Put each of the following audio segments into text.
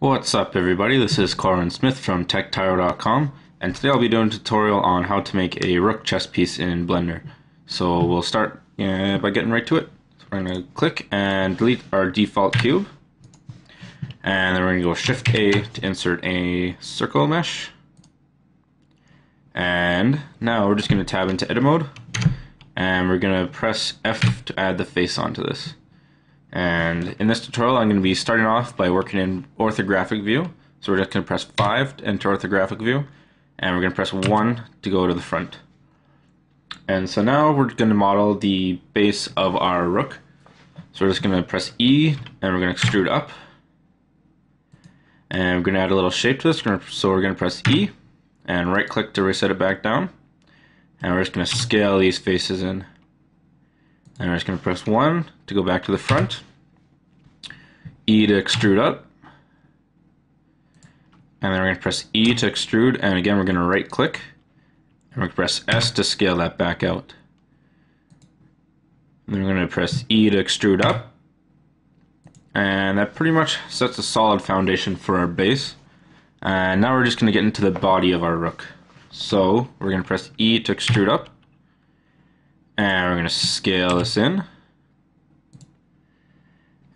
What's up everybody, this is Corwin Smith from TechTyro.com and today I'll be doing a tutorial on how to make a rook chess piece in Blender. So we'll start uh, by getting right to it. So we're going to click and delete our default cube and then we're going to go Shift A to insert a circle mesh and now we're just going to tab into edit mode and we're going to press F to add the face onto this. And in this tutorial, I'm going to be starting off by working in orthographic view. So we're just going to press 5 to enter orthographic view, and we're going to press 1 to go to the front. And so now we're going to model the base of our rook. So we're just going to press E, and we're going to extrude up. And we're going to add a little shape to this, so we're going to press E, and right click to reset it back down. And we're just going to scale these faces in. And we're just going to press 1 to go back to the front. E to extrude up. And then we're going to press E to extrude. And again, we're going to right click. And we're going to press S to scale that back out. And then we're going to press E to extrude up. And that pretty much sets a solid foundation for our base. And now we're just going to get into the body of our rook. So we're going to press E to extrude up. And we're going to scale this in.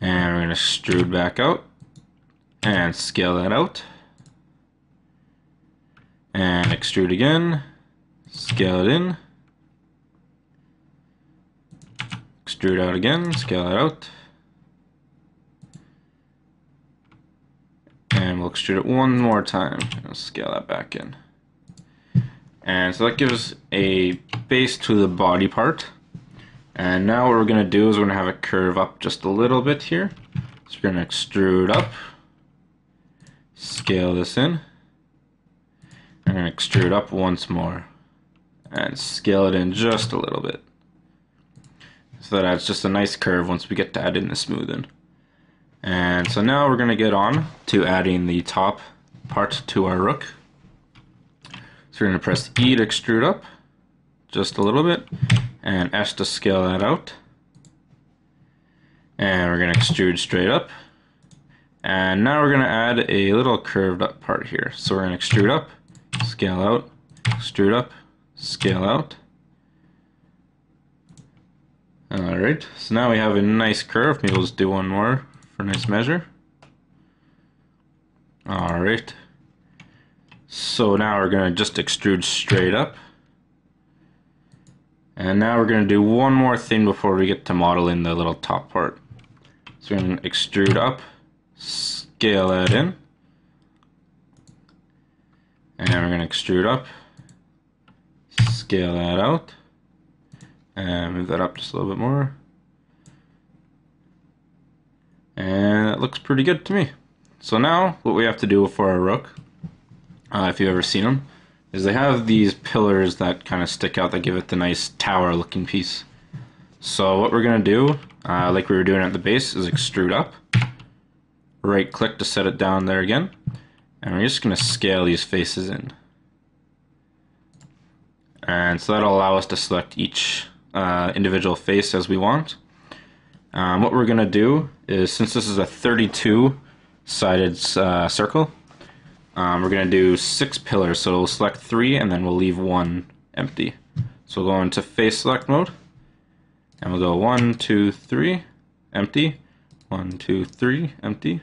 And we're going to extrude back out. And scale that out. And extrude again. Scale it in. Extrude out again. Scale it out. And we'll extrude it one more time. And scale that back in. And so that gives a base to the body part. And now what we're going to do is we're going to have it curve up just a little bit here. So we're going to extrude up, scale this in, and going to extrude up once more, and scale it in just a little bit. So that adds just a nice curve once we get to add in the smoothing. And so now we're going to get on to adding the top part to our rook. So we're going to press E to extrude up just a little bit and S to scale that out. And we're going to extrude straight up. And now we're going to add a little curved up part here. So we're going to extrude up, scale out, extrude up, scale out. Alright, so now we have a nice curve. Maybe we'll just do one more for nice measure. Alright. So now we're going to just extrude straight up. And now we're going to do one more thing before we get to modeling the little top part. So we're going to extrude up, scale that in. And we're going to extrude up, scale that out. And move that up just a little bit more. And it looks pretty good to me. So now what we have to do for our rook uh, if you've ever seen them, is they have these pillars that kind of stick out that give it the nice tower looking piece. So what we're going to do, uh, like we were doing at the base, is extrude up. Right click to set it down there again. And we're just going to scale these faces in. And so that'll allow us to select each uh, individual face as we want. Um, what we're going to do is, since this is a 32 sided uh, circle, um, we're going to do six pillars, so we'll select three and then we'll leave one empty. So we'll go into face select mode, and we'll go one, two, three, empty, one, two, three, empty.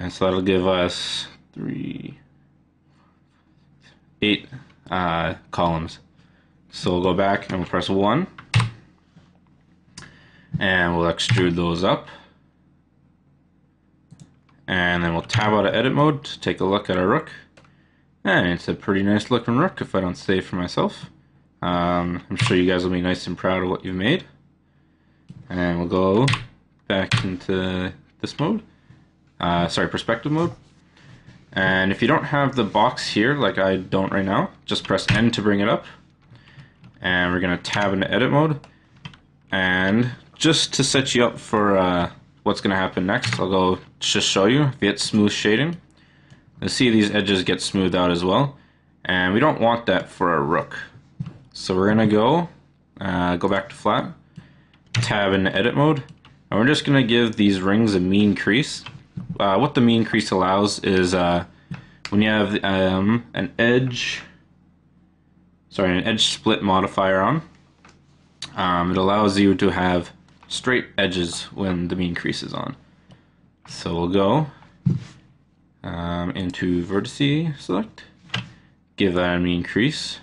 And so that'll give us three, eight uh, columns. So we'll go back and we'll press 1. And we'll extrude those up. And then we'll tab out of edit mode to take a look at our rook. And it's a pretty nice looking rook if I don't say for myself. Um, I'm sure you guys will be nice and proud of what you've made. And we'll go back into this mode. Uh, sorry, perspective mode. And if you don't have the box here, like I don't right now, just press N to bring it up and we're going to tab into edit mode. And just to set you up for uh, what's going to happen next I'll go just show you. If you hit smooth shading you'll see these edges get smoothed out as well. And we don't want that for our rook. So we're gonna go, uh, go back to flat, tab into edit mode, and we're just gonna give these rings a mean crease. Uh, what the mean crease allows is uh, when you have um, an edge, sorry, an edge split modifier on, um, it allows you to have straight edges when the mean crease is on. So we'll go um, into vertice select, give that a mean crease,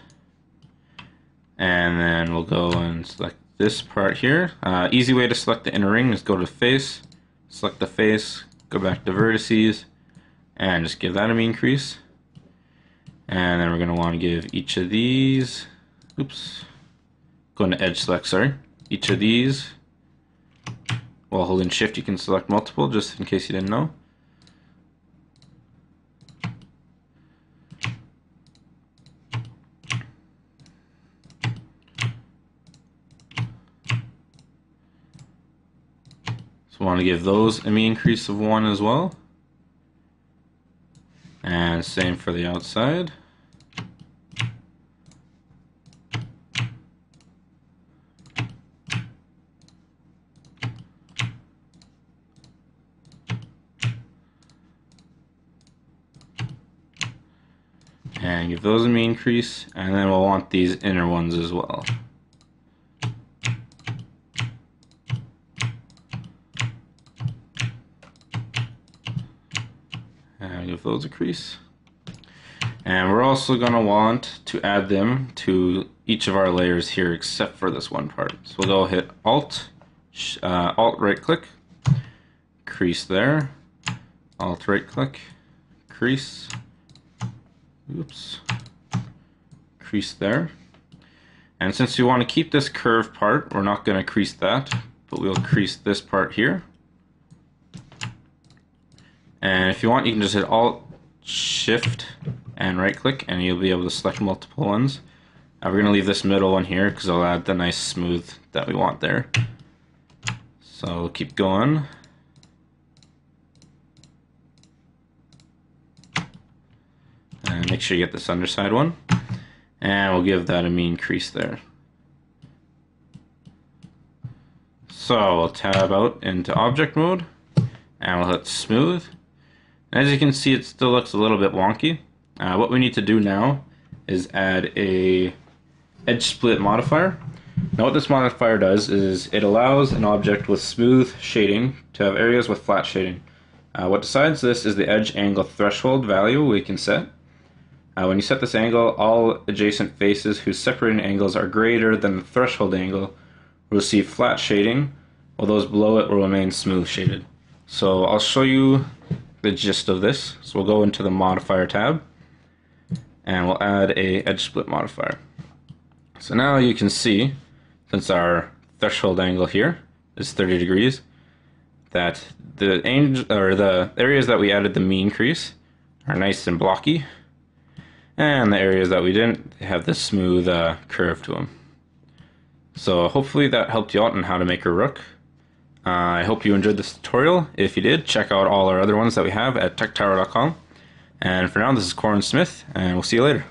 and then we'll go and select this part here. Uh, easy way to select the inner ring is go to face, select the face, go back to vertices, and just give that a mean crease. And then we're going to want to give each of these, oops, go into edge select, sorry, each of these, while holding shift you can select multiple just in case you didn't know. So we want to give those a mean increase of 1 as well. And same for the outside. And give those a mean crease and then we'll want these inner ones as well. and give those a crease. And we're also going to want to add them to each of our layers here except for this one part. So we'll go hit Alt, uh, Alt right click, crease there, Alt right click, crease, oops, crease there. And since you want to keep this curved part, we're not going to crease that, but we'll crease this part here. And if you want, you can just hit Alt, Shift, and right click, and you'll be able to select multiple ones. Uh, we're going to leave this middle one here because it'll add the nice smooth that we want there. So we'll keep going. And make sure you get this underside one. And we'll give that a mean crease there. So we'll tab out into object mode and we'll hit smooth as you can see, it still looks a little bit wonky. Uh, what we need to do now is add a edge split modifier. Now what this modifier does is it allows an object with smooth shading to have areas with flat shading. Uh, what decides this is the edge angle threshold value we can set. Uh, when you set this angle, all adjacent faces whose separating angles are greater than the threshold angle will receive flat shading, while those below it will remain smooth shaded. So I'll show you the gist of this. So we'll go into the modifier tab and we'll add a edge split modifier. So now you can see, since our threshold angle here is 30 degrees, that the angel, or the areas that we added the mean crease are nice and blocky, and the areas that we didn't have this smooth uh, curve to them. So hopefully that helped you out on how to make a rook. Uh, I hope you enjoyed this tutorial. If you did, check out all our other ones that we have at techtyro.com. And for now, this is Corwin Smith, and we'll see you later.